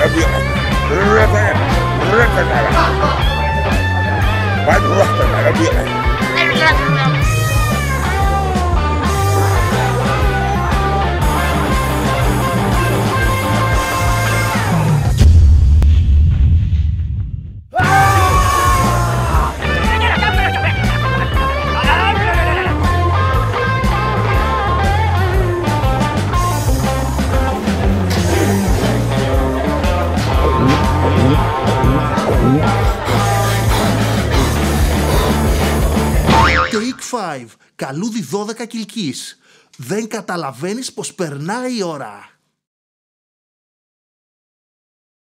Rip it, rip it, rip it, Take 5. Καλούδι 12 κιλκής. Δεν καταλαβαίνεις πως περνάει η ώρα.